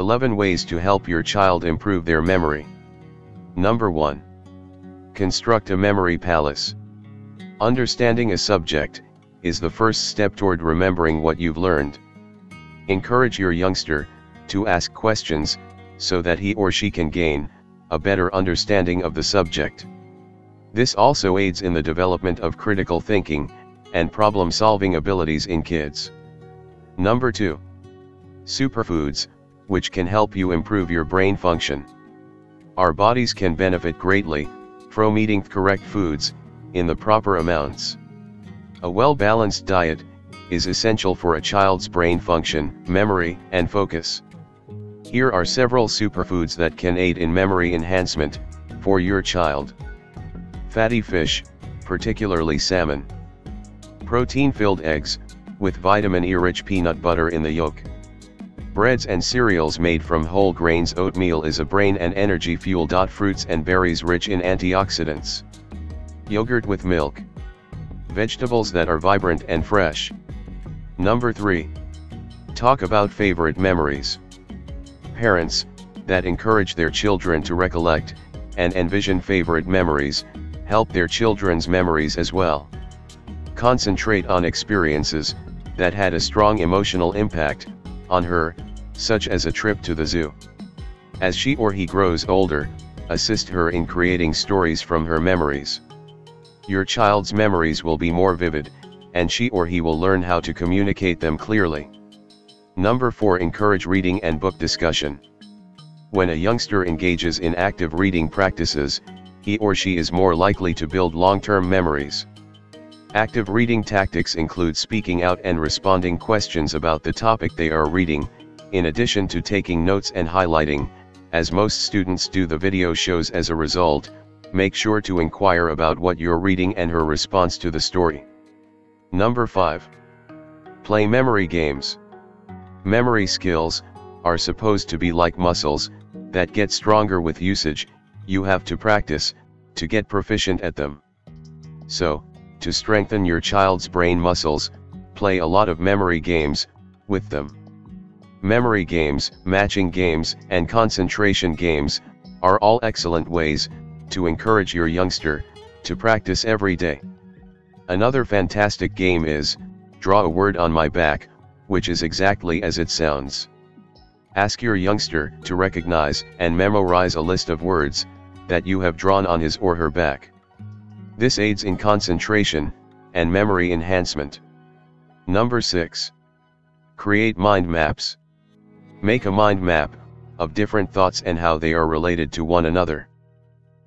11 ways to help your child improve their memory. Number 1. Construct a memory palace. Understanding a subject is the first step toward remembering what you've learned. Encourage your youngster to ask questions so that he or she can gain a better understanding of the subject. This also aids in the development of critical thinking and problem solving abilities in kids. Number 2. Superfoods, which can help you improve your brain function. Our bodies can benefit greatly from eating correct foods in the proper amounts. A well-balanced diet is essential for a child's brain function, memory, and focus. Here are several superfoods that can aid in memory enhancement for your child. Fatty fish, particularly salmon. Protein-filled eggs, with vitamin E-rich peanut butter in the yolk. Breads and cereals made from whole grains oatmeal is a brain and energy fuel. Fruits and berries rich in antioxidants. Yogurt with milk. Vegetables that are vibrant and fresh. Number 3. Talk about favorite memories. Parents, that encourage their children to recollect, and envision favorite memories, help their children's memories as well. Concentrate on experiences, that had a strong emotional impact, on her, such as a trip to the zoo. As she or he grows older, assist her in creating stories from her memories. Your child's memories will be more vivid, and she or he will learn how to communicate them clearly. Number 4 Encourage reading and book discussion. When a youngster engages in active reading practices, he or she is more likely to build long-term memories. Active reading tactics include speaking out and responding questions about the topic they are reading, in addition to taking notes and highlighting, as most students do the video shows as a result, make sure to inquire about what you're reading and her response to the story. Number 5. Play memory games. Memory skills, are supposed to be like muscles, that get stronger with usage, you have to practice, to get proficient at them. So, to strengthen your child's brain muscles, play a lot of memory games, with them. Memory games, matching games, and concentration games, are all excellent ways, to encourage your youngster, to practice every day. Another fantastic game is, Draw a Word on My Back, which is exactly as it sounds. Ask your youngster to recognize and memorize a list of words, that you have drawn on his or her back. This aids in concentration, and memory enhancement. Number 6. Create mind maps. Make a mind map, of different thoughts and how they are related to one another.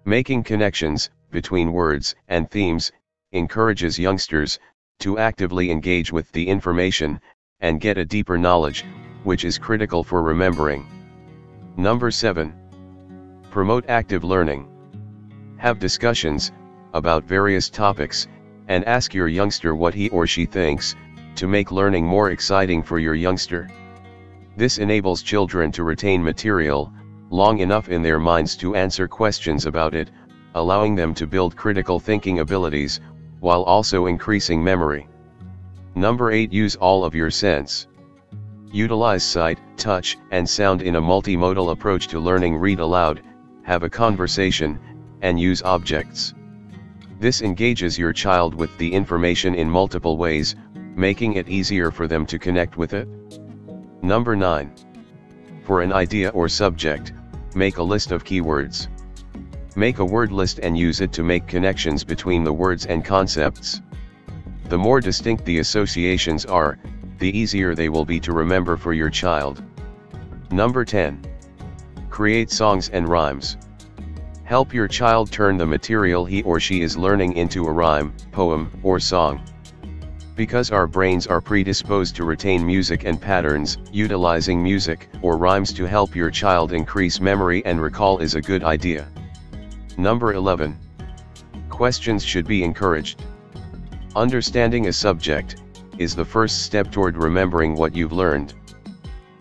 Making connections, between words and themes, encourages youngsters, to actively engage with the information, and get a deeper knowledge, which is critical for remembering. Number 7. Promote active learning. Have discussions, about various topics, and ask your youngster what he or she thinks, to make learning more exciting for your youngster. This enables children to retain material, long enough in their minds to answer questions about it, allowing them to build critical thinking abilities, while also increasing memory. Number 8 Use all of your sense. Utilize sight, touch, and sound in a multimodal approach to learning read aloud, have a conversation, and use objects. This engages your child with the information in multiple ways, making it easier for them to connect with it. Number 9. For an idea or subject, make a list of keywords. Make a word list and use it to make connections between the words and concepts. The more distinct the associations are, the easier they will be to remember for your child. Number 10. Create songs and rhymes. Help your child turn the material he or she is learning into a rhyme, poem, or song. Because our brains are predisposed to retain music and patterns, utilizing music or rhymes to help your child increase memory and recall is a good idea. Number 11. Questions should be encouraged. Understanding a subject, is the first step toward remembering what you've learned.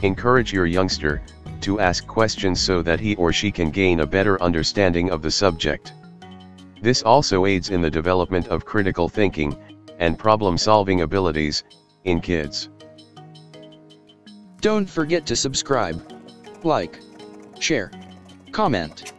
Encourage your youngster, to ask questions so that he or she can gain a better understanding of the subject. This also aids in the development of critical thinking, and problem-solving abilities, in kids. Don't forget to subscribe. like, share, comment.